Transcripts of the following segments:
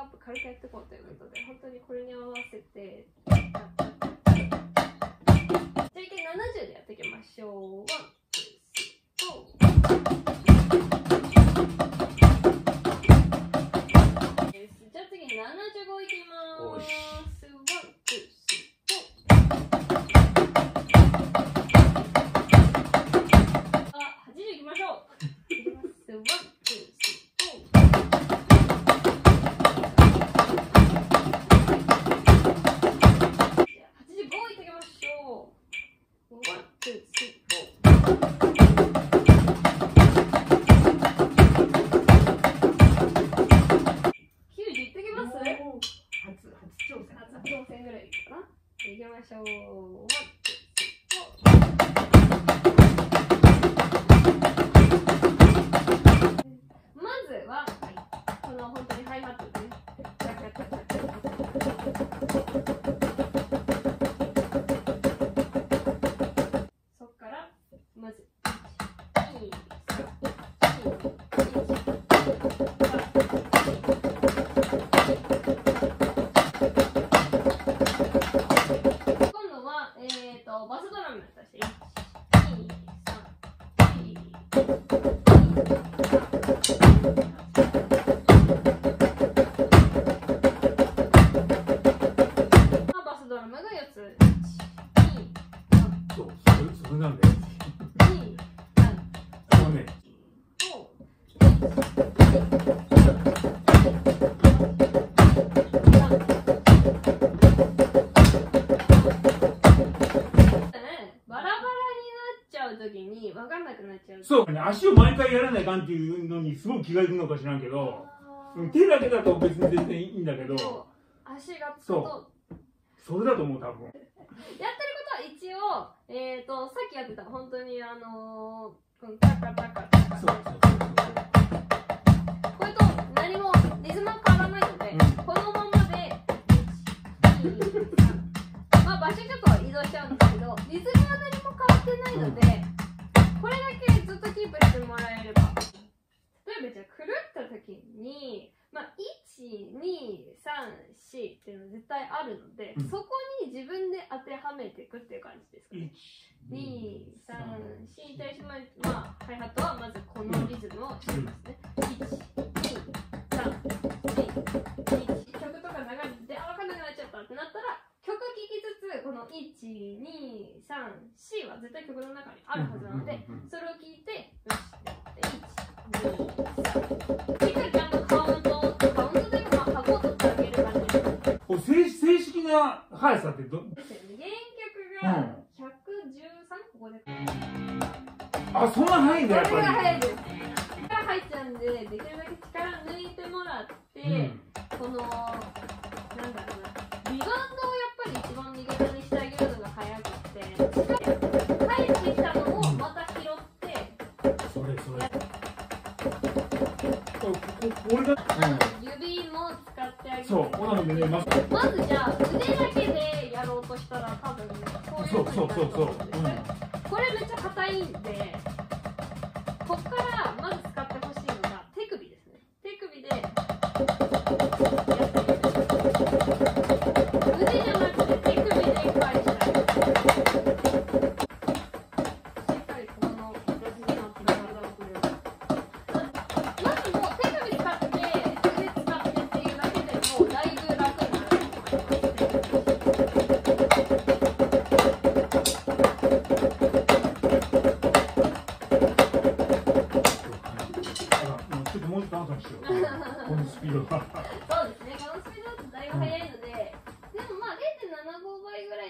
アップ軽くやっていこうということで本当にこれに合わせてじゃあ一回70でやっていきましょう。ワンツースーじゃあ次75いきまおし。すいきムが4つ。1、そうそれそれなんだよ2、3、そのね4、バラバラになっちゃうときに分かんなくなっちゃう。そうね足を毎回やらないかんっていうのにすごい気がいくのか知らんけどうん手だけだと別に全然いいんだけど足がつくそとそれだと思う多分。やってることは一応、えー、とさっきやってた本当にあのー、このタカタカタカそうそう。これと何もリズムは変わらないので、うん。このままで1 2 3まあ場所ちょっと移動しちゃうんですけどリズムは何も変わってないので、こ1234っていうの絶対あるので、うんそこに自分で当てはめていくっていう感じですかね。1 2、3、4に対してまあ、ハイハットはまずこのリズムをしてますね。1、2、3、4、1。曲とか流れて、あ、わかんなくなっちゃったってなったら、曲聴きつつ、この1、2、3、4は絶対曲の中にあるはずなので、それを聞いて、1、2、3。な速さってど。原曲が113、ここで。あそんな速いんだやっこれがぱ早いです。力入っちゃうんで、できるだけ力抜いてもらって、りうん。この、なんだろうな、リバウンドをやっぱり一番味方にしてあげるのが早くって、力入ってきたのをまた拾って、それそれ。こここれなのでねままずじゃあ、腕だけでやろうとしたら多分、こういうそう風になるそうそうそうと思うん。ですねこれめっちゃ硬いんで、こっから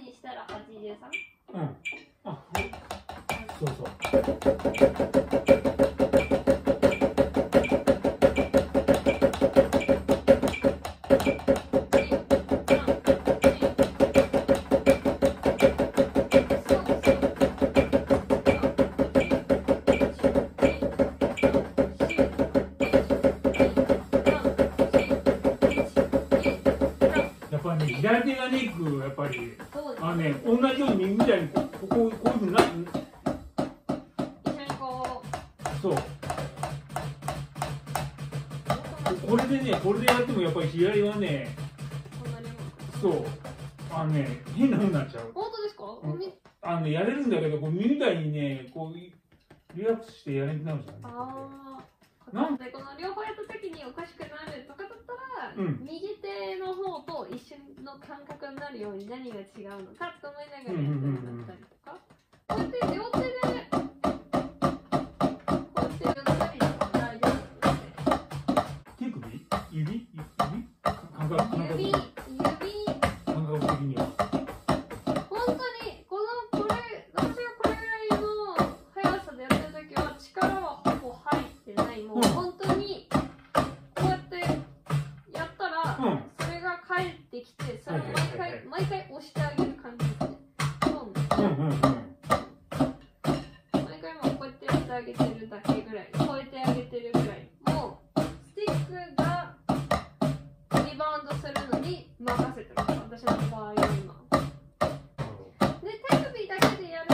にしたら 83? うん。あそうそう。左手がねいくやっぱりあのね同じようにみたいにこここうこういうふうにな一緒にこそう。これでねこれでややってもやっぱり左はねそう。あのね変な風になっちゃう。本当ですか、うん。みあのねやれるんだけどこう耳たいにねこうリラックスしてやれなくなるじゃんああなん？でこの両方やった時におかしくなるとかうん。右手の方と一緒の感覚になるように何が違うのかと思いながらやってもらったりとか、両手回もうこうやってやってあげてるだけぐらい超えてあげてるぐらいもうスティックがリバウンドするのに任せてます。私の場合は今。で手首だけでやる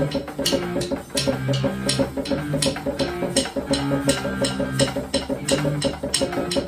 Thank you.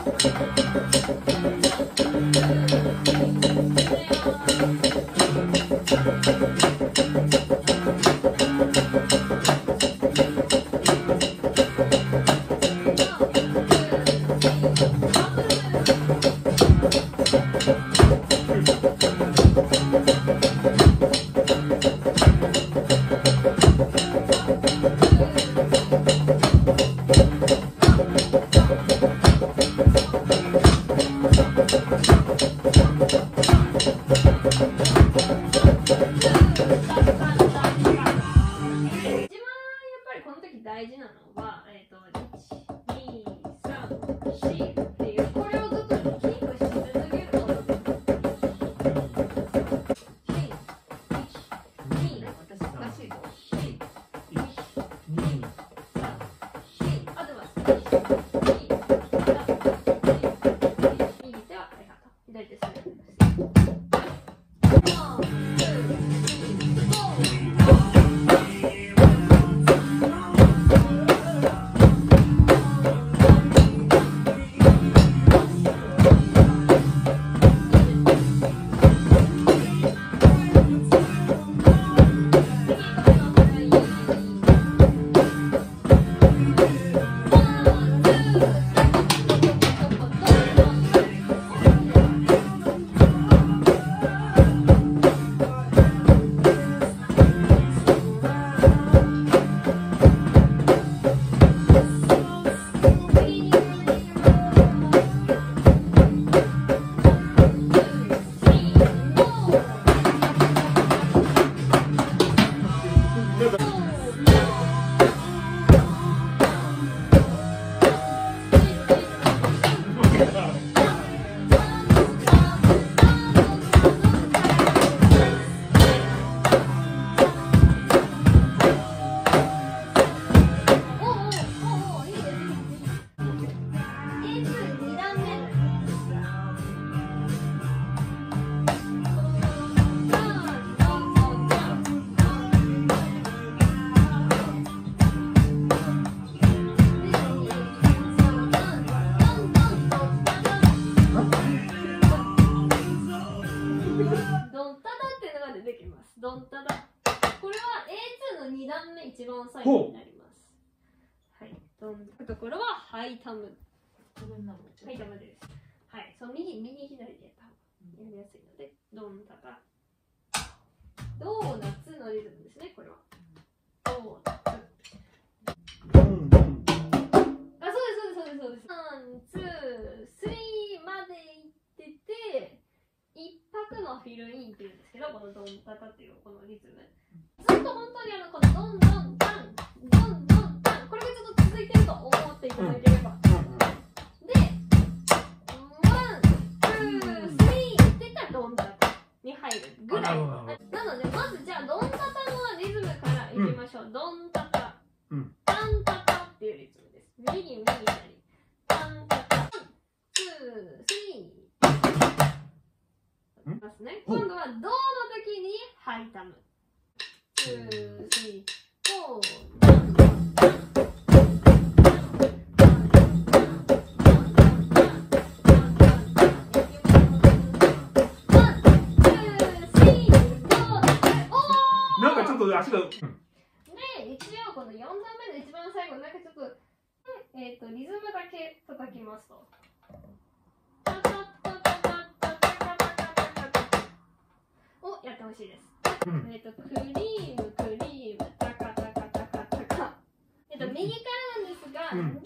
っていうのが出てきます。ドンタダ。これは A2 の2段目一番最後になります。はい。ドンところはハイタム。ハイタムです。はい。そう右右左でやったやりやすいので、ドンタダ。ドーナツのリズムですね、これは。ドーナツ。なぐらい。なのでまずじゃあドンタタのリズムからいきましょう、ドンタタ、タンタタっていうリズム。です右に右左タンタタ。 two three。今度はドの時にハイタム。 two。うん、で一応この4段目の一番最後なんかちょっと,、えーと、リズムだけ叩きますと。をやってほしいです。えっ、ー、とクリームクリームタカタカタカタカ。えっ、ー、と右からなんですが、うん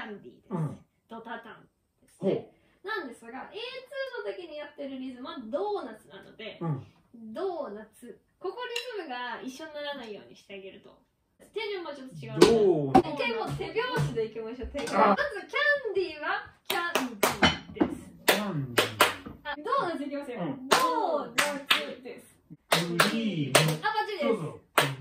ャンディーです。うんドタタンですほね。なんですが、A2 の時にやってるリズムはドーナツなので、うんドーナツ。ここリズムが一緒にならないようにしてあげると。手順もちょっと違うので。どう一回もう手拍子でいきましょう。手まあずキャンディーはキャンディーです。なんあドーナツいきますよ。うんドーナツです。クリーム。あ、バッチリです。そうそう。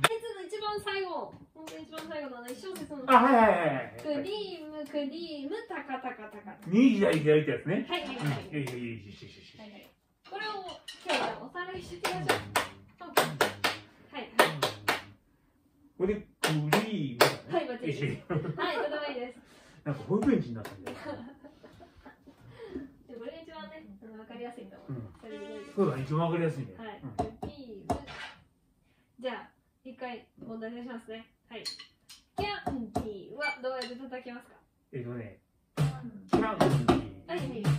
鉄の一番最後、本当に一番最後のあの一小節の。あ、はいはいはいクはい。リーム、クリーム、タカタカタカ。右左左ってやつね。はいはいうん。はいい。やいやいやいやいやいやいやはいはい。これを今日はおさらいしていきましょう。はいこれでクリーム。はいバッチリですはい。はい、とてもいいです。なんか保育園児になったんだよ。でこれが一番ね、わかりやすいと思う。うんそうだね、一番わかりやすいね。はいうん。クリーム。じゃあ、一回問題出しますね。はい。キャンディーはどうやって叩きますか？えっとね、キャンディー。はい、はい。キャンディー。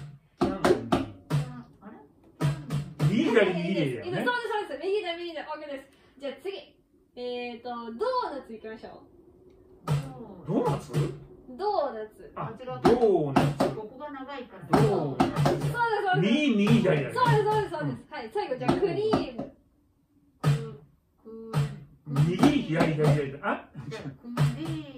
右左右左だよねそうです、。そうです。右左、右左。OK です。じゃあ次。えっ、ー、と、ドーナツいきましょドーナツ？う。ドーナツ。あ、間違ったドーナツ。ここが長いから。ドーナツ。そうです、そうです。右右左だよね。そうです、そうです、そうです。はい、最後、じゃあクリーム。右左左左だ。あ？じゃあくり